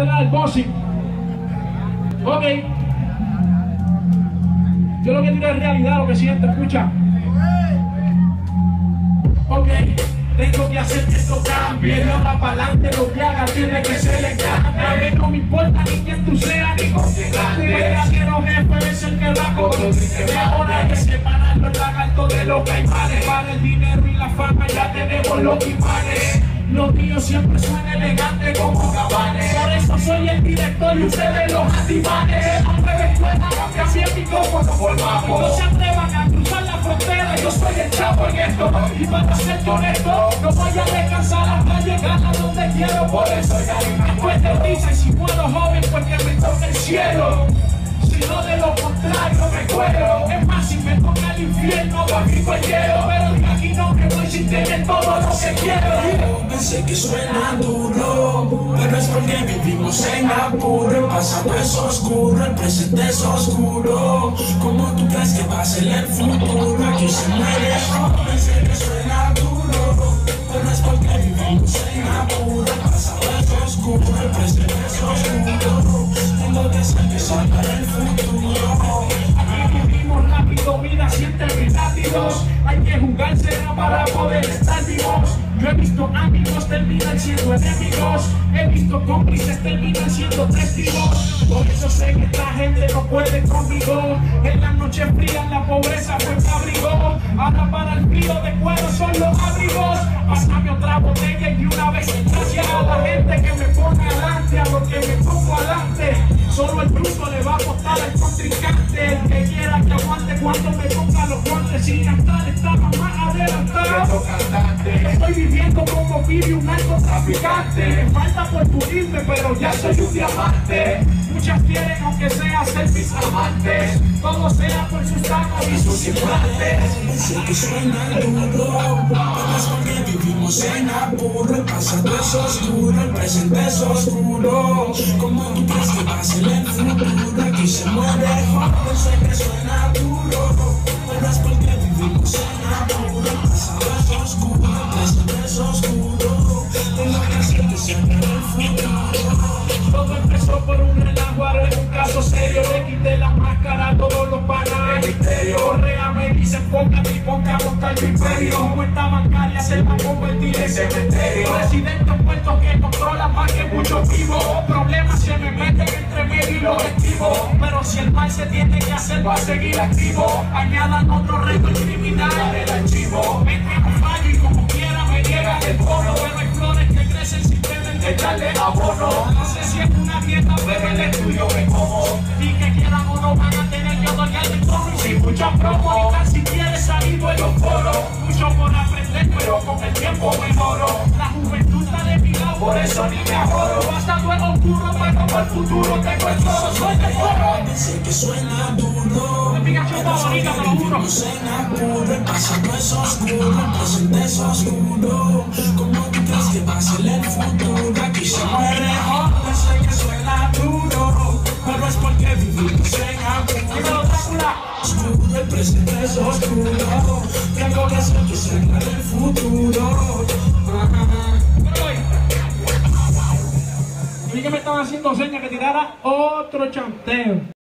Esta el bossing. Ok. Yo lo que digo es realidad, lo que siento, escucha. Ok, tengo que hacer que esto cambie. No va para adelante, lo que haga tiene que ser elegante. A mí no me importa ni quién tú seas, ni con quién andes. El verdadero jefe es el que va con que Ahora que separar los lagartos de los caimanes. Para el dinero y la fama ya tenemos los imanes. Los míos siempre son elegantes como cabanes. Por eso soy el director y ustedes los animales. Hombre de escuela, cambié mi copo, nos formamos. No se atrevan a cruzar la frontera, yo soy el chavo en esto. Y para ser honesto, no voy a descansar hasta llegar a donde quiero. Por eso ya después te dicen si puedo joven, porque me toca el cielo. Si no de lo contrario me cuero Es más, si me toca el infierno, bajo el hielo Pero de aquí no me voy sin tener todo lo que quiero Pensé que suena duro, pero es porque vivimos en apuro. El pasado es oscuro, el presente es oscuro. ¿Cómo tú crees que va a ser el futuro? Aquí se muere. Pensé que suena Hay que jugársela para poder estar vivos. Yo he visto amigos terminan siendo enemigos. He visto cómplices terminan siendo testigos. Por eso sé que esta gente no puede conmigo. En la noche fría la pobreza fue mi abrigo. Ahora para el frío de cuero son los abrigos. Pásame otra botella y una vez gracias a la gente que me pone adelante A lo que me pongo adelante. Solo el bruto le va a apostar al contrincante cuando me ponga los guantes Sin cantar estaba más Estoy viviendo como vive un narcotraficante Me falta por pulirme pero ya soy un diamante Muchas quieren aunque sea ser mis amantes Todo sea por sus tacos y sus implantes Sé que suena duro, es porque vivimos en apuro. El pasado es oscuro, el presente es oscuro. ¿Cómo tú crees que va a ser el futuro? Aquí se muere joven. Sé que suena duro, Todo empezó por un relajo, ahora es un caso serio. Le quité la máscara a todos los panas. El misterio. Correa me dice enfócate y ponte a montar tu imperio. Cuenta bancaria se va a convertir en cementerio. Presidente un puesto que controla más que muchos vivos. Problemas se me meten entre medio y los esquivo. Si el mal se tiene que hacer, va a seguir activo. Añadan otro reto criminal el archivo. Me tengo fallo y como quiera me llega el bono. Pero hay flores que crecen sin tener que echarle abono. No sé si es una dieta, pero el estudio me como. Y que quieran o no van a tener que otorgar el tono. Y sin mucha promo, y si quieres salir en los foros. Mucho por aprender, pero con el tiempo mejoro. La juventud por eso ni me ahorro. Pasado es oscuro, pero para el futuro tengo el todo. Soy de foro. Sé que suena duro, Mi canción favorita, te lo juro. apuro. El pasado es oscuro, el presente es oscuro. ¿Cómo tú crees que va a ser el futuro? Aquí se muere. Sé que suena duro, pero es porque vivimos en apuro. Dímelo, Drácula. oscuro, el presente es oscuro. Tengo que hacer que salga el futuro. Haciendo señas que tirara otro chanteo.